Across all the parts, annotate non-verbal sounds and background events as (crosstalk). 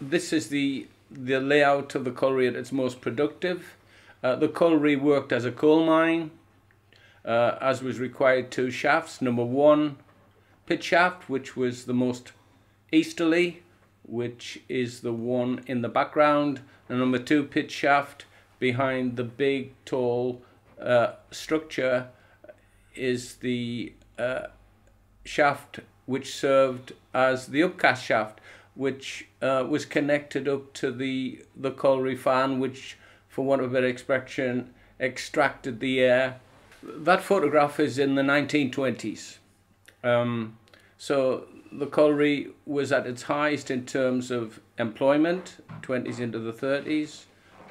this is the the layout of the colliery at its most productive. Uh, the colliery worked as a coal mine, uh, as was required two shafts. Number one, pit shaft, which was the most easterly, which is the one in the background. And number two, pit shaft behind the big, tall uh, structure is the uh, shaft which served as the upcast shaft, which uh, was connected up to the the colliery fan, which, for want of a better expression, extracted the air. That photograph is in the 1920s. Um, so the colliery was at its highest in terms of employment, 20s into the 30s,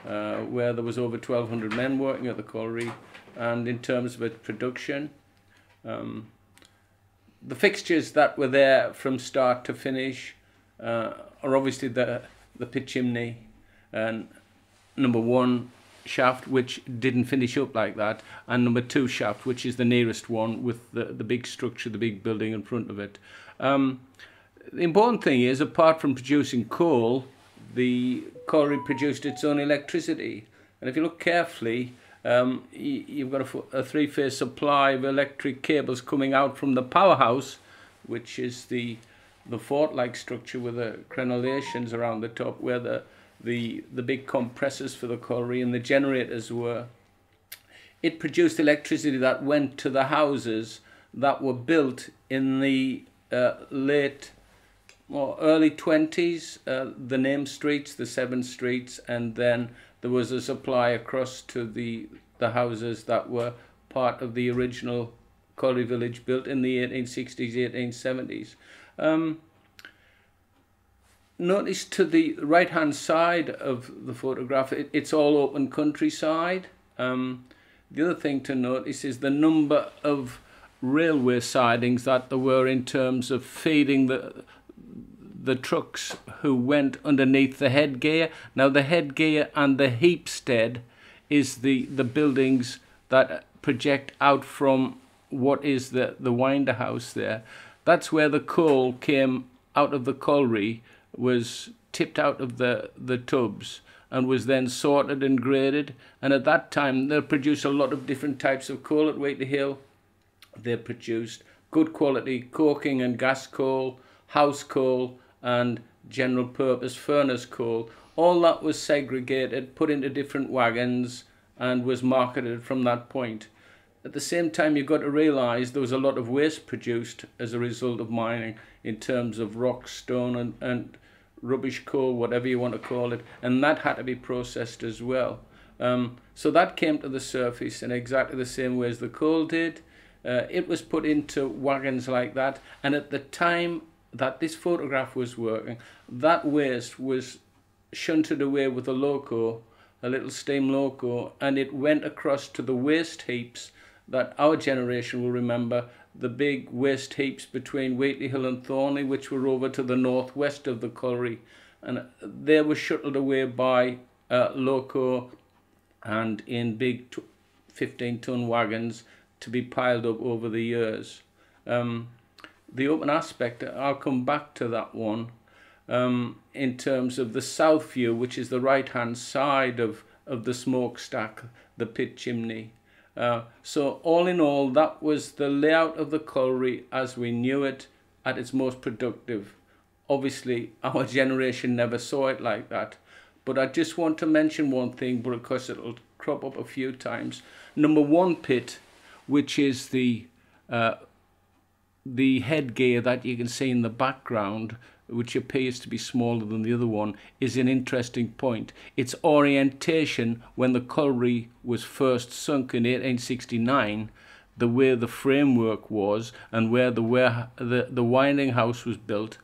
uh, where there was over 1,200 men working at the colliery, and in terms of its production. Um, the fixtures that were there from start to finish uh, are obviously the the pit chimney and number one shaft which didn't finish up like that and number two shaft which is the nearest one with the, the big structure the big building in front of it. Um, the important thing is apart from producing coal the colliery produced its own electricity. And if you look carefully um, you've got a, a three-phase supply of electric cables coming out from the powerhouse which is the the fort-like structure with the crenellations around the top where the the the big compressors for the colliery and the generators were. It produced electricity that went to the houses that were built in the uh, late or early 20s uh, the name streets the seven streets and then there was a supply across to the the houses that were part of the original colliery village built in the 1860s 1870s um, notice to the right hand side of the photograph, it, it's all open countryside. Um, the other thing to notice is the number of railway sidings that there were in terms of feeding the the trucks who went underneath the headgear. Now the headgear and the heapstead is the, the buildings that project out from what is the, the winder house there. That's where the coal came out of the colliery, was tipped out of the, the tubs and was then sorted and graded. And at that time, they produced a lot of different types of coal at Wheatley Hill. They produced good quality coking and gas coal, house coal, and general purpose furnace coal. All that was segregated, put into different wagons, and was marketed from that point. At the same time, you've got to realise there was a lot of waste produced as a result of mining in terms of rock, stone, and, and rubbish coal, whatever you want to call it, and that had to be processed as well. Um, so that came to the surface in exactly the same way as the coal did. Uh, it was put into wagons like that, and at the time that this photograph was working, that waste was shunted away with a loco, a little steam loco, and it went across to the waste heaps that our generation will remember the big waste heaps between Wheatley Hill and Thornley, which were over to the northwest of the colliery. And they were shuttled away by uh, loco and in big 15 ton wagons to be piled up over the years. Um, the open aspect, I'll come back to that one um, in terms of the south view, which is the right hand side of, of the smokestack, the pit chimney. Uh, so all in all, that was the layout of the colliery as we knew it at its most productive. Obviously, (laughs) our generation never saw it like that. But I just want to mention one thing, course it'll crop up a few times. Number one pit, which is the uh, the headgear that you can see in the background, which appears to be smaller than the other one, is an interesting point. Its orientation when the colliery was first sunk in 1869, the way the framework was and where the, where the, the winding house was built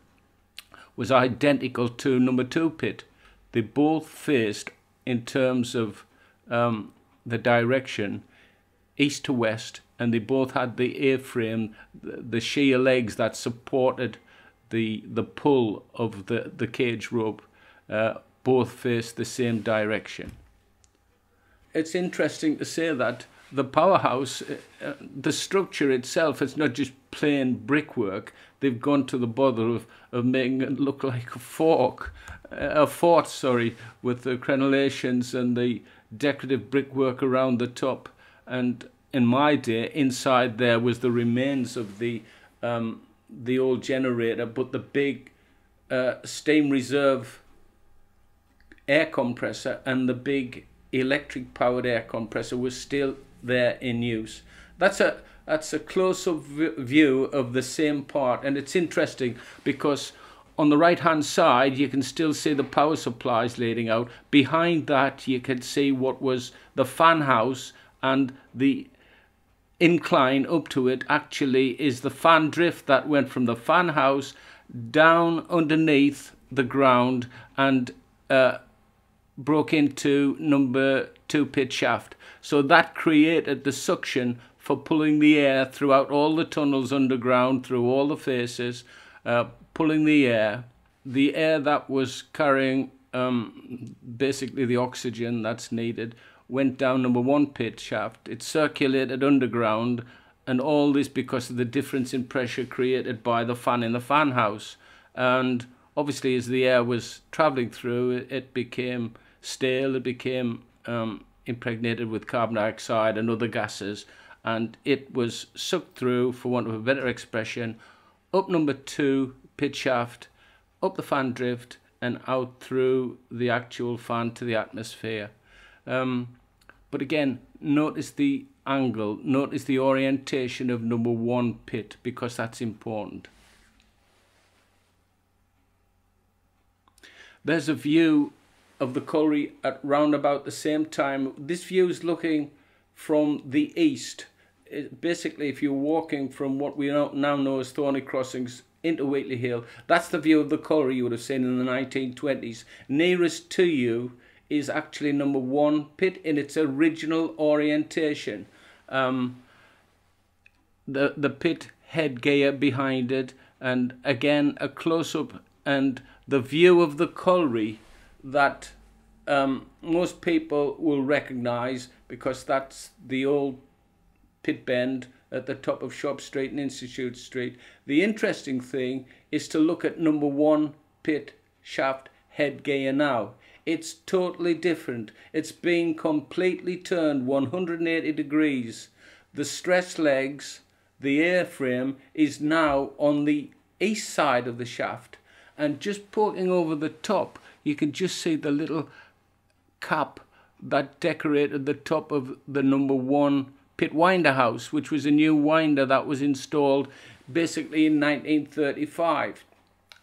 was identical to number two pit. They both faced in terms of um, the direction east to west and they both had the A-frame, the, the shear legs that supported the the pull of the the cage rope uh, both face the same direction. It's interesting to say that the powerhouse, uh, uh, the structure itself, it's not just plain brickwork. They've gone to the bother of, of making it look (laughs) like a fork. a fort, sorry, with the crenellations and the decorative brickwork around the top. And in my day, inside there was the remains of the um, the old generator, but the big uh, steam reserve air compressor and the big electric powered air compressor was still there in use. That's a that's a close-up view of the same part and it's interesting because on the right hand side you can still see the power supplies leading out behind that you can see what was the fan house and the incline up to it actually is the fan drift that went from the fan house down underneath the ground and uh, broke into number two pit shaft. So that created the suction for pulling the air throughout all the tunnels underground, through all the faces, uh, pulling the air. The air that was carrying um, basically the oxygen that's needed went down number one pit shaft. It circulated underground, and all this because of the difference in pressure created by the fan in the fan house. And obviously, as the air was traveling through, it became stale, it became um, impregnated with carbon dioxide and other gases, and it was sucked through, for want of a better expression, up number two pit shaft, up the fan drift, and out through the actual fan to the atmosphere. Um, but again, notice the angle, notice the orientation of number one pit because that's important. There's a view of the colliery at round about the same time. This view is looking from the east. It, basically, if you're walking from what we now know as Thornley Crossings into Wheatley Hill, that's the view of the colliery you would have seen in the 1920s. Nearest to you is actually number one pit in its original orientation. Um, the the pit headgear behind it, and again a close up and the view of the colliery that um, most people will recognise because that's the old pit bend at the top of Shop Street and Institute Street. The interesting thing is to look at number one pit shaft headgear now. It's totally different. It's being completely turned 180 degrees. The stress legs, the A-frame, is now on the east side of the shaft. And just poking over the top, you can just see the little cap that decorated the top of the number one pit winder house, which was a new winder that was installed basically in 1935.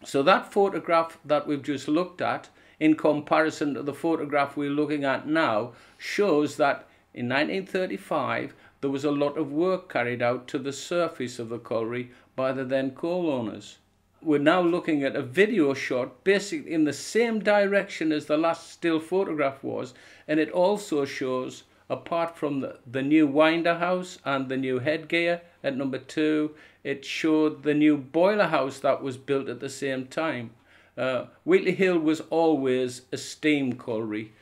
So that photograph that we've just looked at in comparison to the photograph we're looking at now shows that in 1935 there was a lot of work carried out to the surface of the colliery by the then coal owners. We're now looking at a video shot basically in the same direction as the last still photograph was and it also shows apart from the, the new winder house and the new headgear at number two it showed the new boiler house that was built at the same time uh, Wheatley Hill was always a steam colliery.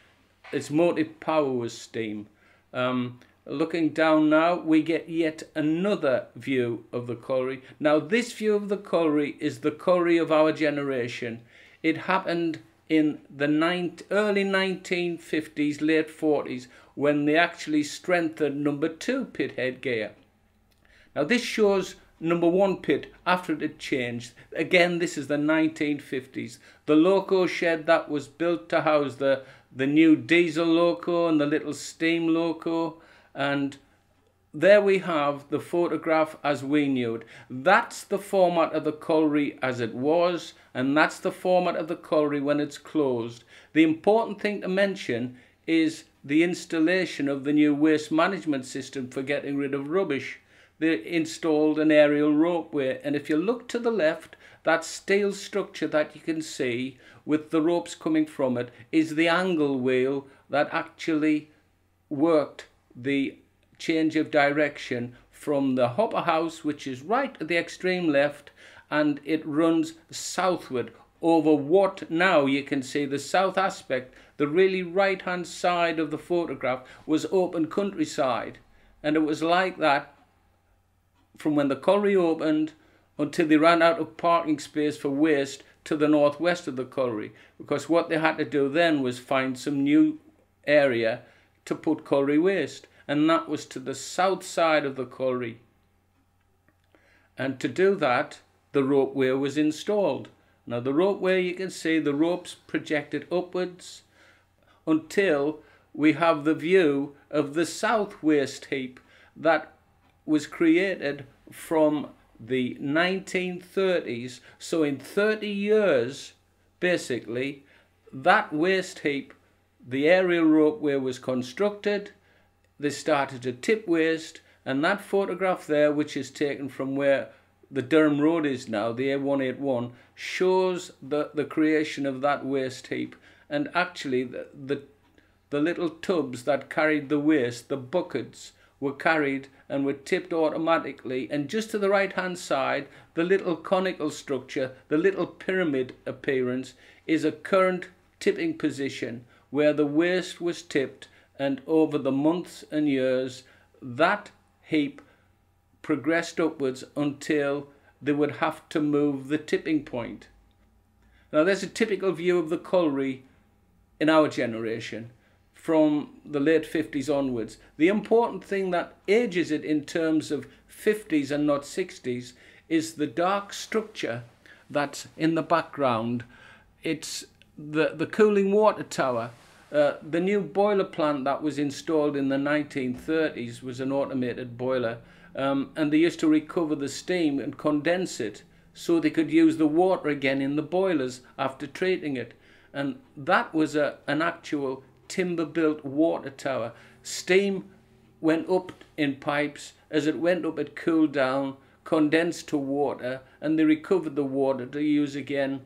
Its motive power was steam. Um, looking down now, we get yet another view of the colliery. Now, this view of the colliery is the colliery of our generation. It happened in the early 1950s, late 40s, when they actually strengthened number two pit headgear. Now, this shows number one pit after it had changed. Again, this is the 1950s. The loco shed that was built to house the, the new diesel loco and the little steam loco. And there we have the photograph as we knew it. That's the format of the colliery as it was, and that's the format of the colliery when it's closed. The important thing to mention is the installation of the new waste management system for getting rid of rubbish they installed an aerial ropeway. And if you look to the left, that steel structure that you can see with the ropes coming from it is the angle wheel that actually worked the change of direction from the hopper house, which is right at the extreme left, and it runs southward over what now you can see the south aspect, the really right hand side of the photograph was open countryside. And it was like that from when the colliery opened until they ran out of parking space for waste to the northwest of the colliery because what they had to do then was find some new area to put colliery waste and that was to the south side of the colliery. And to do that the ropeway was installed. Now the ropeway you can see the ropes projected upwards until we have the view of the south waste heap that was created from the 1930s. So in 30 years, basically, that waste heap, the aerial ropeway was constructed, they started to tip waste, and that photograph there, which is taken from where the Durham Road is now, the A181, shows the, the creation of that waste heap. And actually, the, the, the little tubs that carried the waste, the buckets, were carried and were tipped automatically and just to the right hand side the little conical structure the little pyramid appearance is a current tipping position where the waste was tipped and over the months and years that heap progressed upwards until they would have to move the tipping point. Now there's a typical view of the colliery in our generation from the late 50s onwards. The important thing that ages it in terms of 50s and not 60s is the dark structure that's in the background. It's the, the cooling water tower. Uh, the new boiler plant that was installed in the 1930s was an automated boiler um, and they used to recover the steam and condense it so they could use the water again in the boilers after treating it. And that was a, an actual timber built water tower. Steam went up in pipes. As it went up, it cooled down, condensed to water, and they recovered the water to use again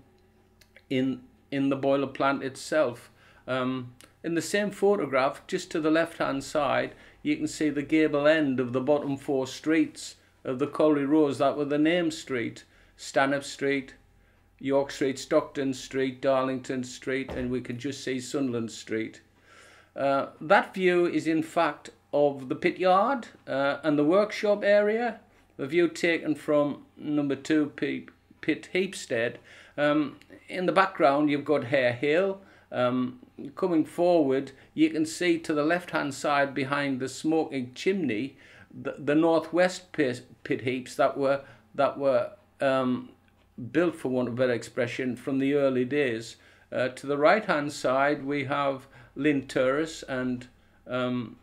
in, in the boiler plant itself. Um, in the same photograph, just to the left hand side, you can see the gable end of the bottom four streets of the Colliery Roads that were the name street. Stanhope Street, York Street, Stockton Street, Darlington Street, and we can just see Sunderland Street. Uh, that view is in fact of the pit yard uh, and the workshop area. The view taken from number two pit, Heapstead. Um, in the background you've got Hare Hill. Um, coming forward you can see to the left hand side behind the smoking chimney the, the northwest pit, pit heaps that were that were um, built for want of a better expression from the early days. Uh, to the right hand side we have Lynn Terrace and um,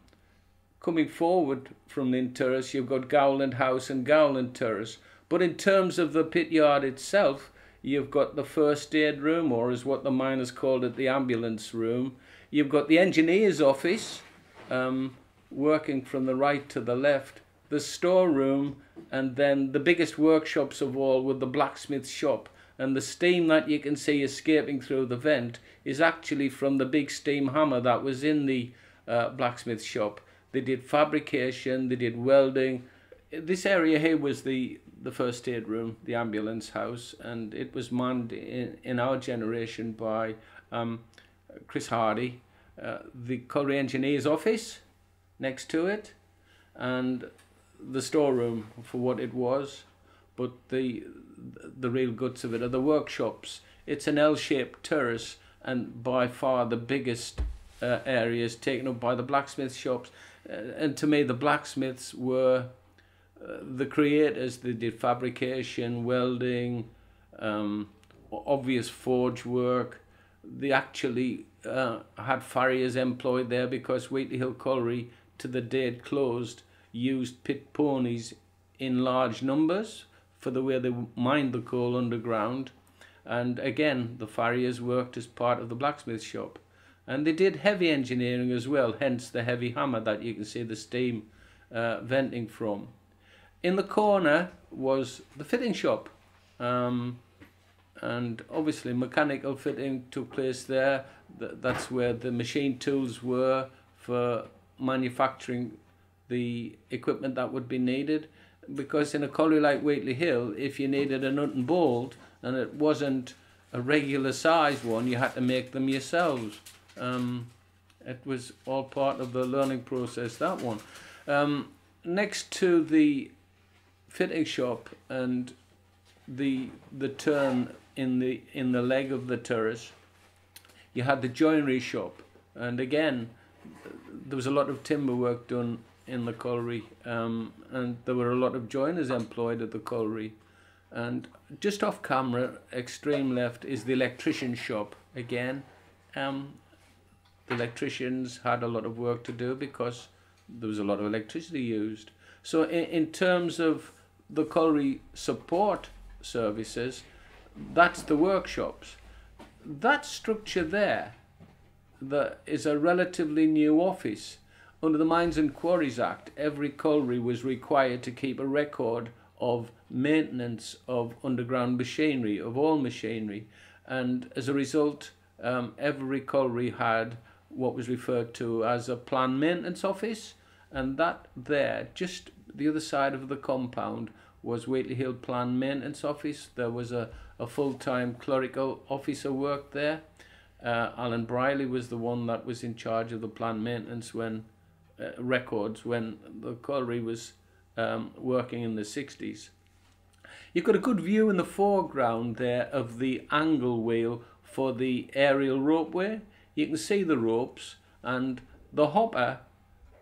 coming forward from Lynn Terrace you've got Gowland House and Gowland Terrace. But in terms of the pit yard itself, you've got the first aid room, or as what the miners called it, the ambulance room. You've got the engineer's office, um, working from the right to the left, the storeroom, and then the biggest workshops of all with the blacksmith shop and the steam that you can see escaping through the vent is actually from the big steam hammer that was in the uh, blacksmith shop. They did fabrication, they did welding. This area here was the, the first aid room, the ambulance house, and it was manned in, in our generation by um, Chris Hardy, uh, the colliery engineer's office next to it, and the storeroom for what it was but the the real guts of it are the workshops. It's an L-shaped terrace, and by far the biggest uh, area is taken up by the blacksmith shops. Uh, and to me, the blacksmiths were uh, the creators. They did fabrication, welding, um, obvious forge work. They actually uh, had farriers employed there because Wheatley Hill Colliery, to the it closed, used pit ponies in large numbers for the way they mined the coal underground. And again, the farriers worked as part of the blacksmith shop. And they did heavy engineering as well, hence the heavy hammer that you can see the steam uh, venting from. In the corner was the fitting shop. Um, and obviously mechanical fitting took place there. That's where the machine tools were for manufacturing the equipment that would be needed because in a colliery like Wheatley Hill, if you needed a nut and bolt and it wasn't a regular size one, you had to make them yourselves. Um, it was all part of the learning process, that one. Um, next to the fitting shop and the the turn in the in the leg of the terrace. You had the joinery shop, and again, there was a lot of timber work done in the colliery, um, and there were a lot of joiners employed at the colliery. And just off camera, extreme left, is the electrician shop again. Um, the electricians had a lot of work to do because there was a lot of electricity used. So in, in terms of the colliery support services, that's the workshops. That structure there that is a relatively new office. Under the Mines and Quarries Act, every colliery was required to keep a record of maintenance of underground machinery, of all machinery. And as a result, um, every colliery had what was referred to as a plan maintenance office. And that there, just the other side of the compound, was Wheatley Hill Plan Maintenance Office. There was a, a full-time clerical officer worked there. Uh, Alan Briley was the one that was in charge of the plan maintenance when uh, records when the colliery was um, working in the 60s. You've got a good view in the foreground there of the angle wheel for the aerial ropeway. You can see the ropes and the hopper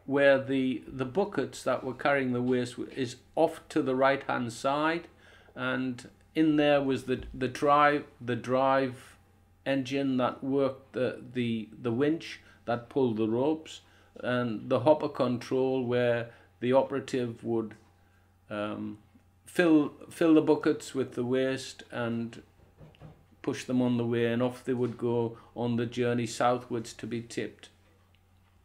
where the, the buckets that were carrying the waste is off to the right hand side and in there was the, the drive the drive engine that worked the, the, the winch that pulled the ropes and the hopper control where the operative would um, fill fill the buckets with the waste and push them on the way and off they would go on the journey southwards to be tipped.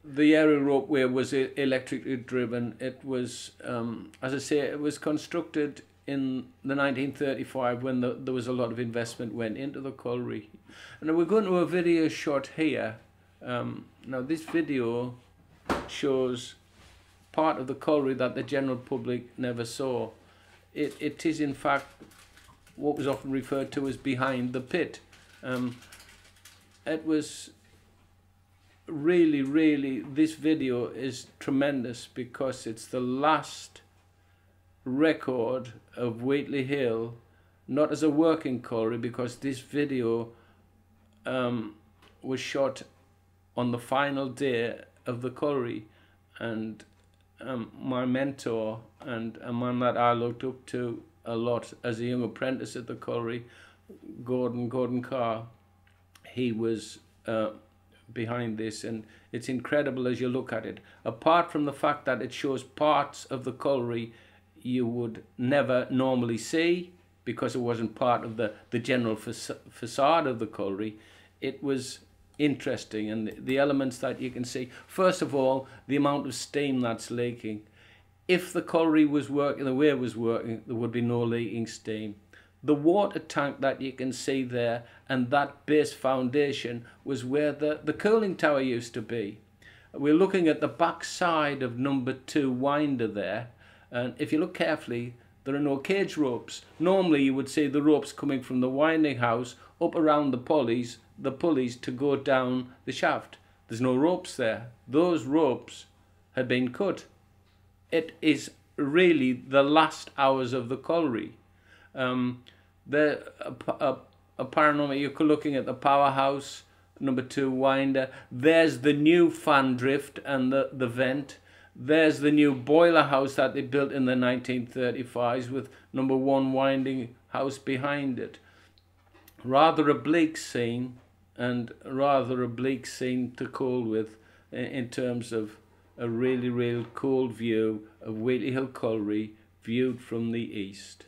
The aerial ropeway was electrically driven. It was, um, as I say, it was constructed in the 1935 when the, there was a lot of investment went into the colliery. And we're going to a video shot here. Um, now this video shows part of the colliery that the general public never saw. It, it is in fact what was often referred to as behind the pit. Um, it was really, really, this video is tremendous because it's the last record of Wheatley Hill, not as a working colliery, because this video um, was shot on the final day of the colliery and um, my mentor and a man that I looked up to a lot as a young apprentice at the colliery, Gordon Gordon Carr, he was uh, behind this and it's incredible as you look at it. Apart from the fact that it shows parts of the colliery you would never normally see because it wasn't part of the, the general facade of the colliery, it was interesting and the, elements that you can see. First of all, the amount of steam that's leaking. If the colliery was working the way it was working, there would be no leaking steam. The water tank that you can see there and that base foundation was where the, the cooling tower used to be. We're looking at the back side of number two winder there and if you look carefully there are no cage ropes. Normally you would see the ropes coming from the winding house up around the pulleys the pulleys to go down the shaft. There's no ropes there. Those ropes had been cut. It is really the last hours of the colliery. Um, the a, a, a paranormal, you're looking at the powerhouse, number two winder. There's the new fan drift and the, the vent. There's the new boiler house that they built in the 1935s with number one winding house behind it. Rather a bleak scene and rather a bleak scene to call with in terms of a really, real cold view of Wheatley Hill Colliery viewed from the east.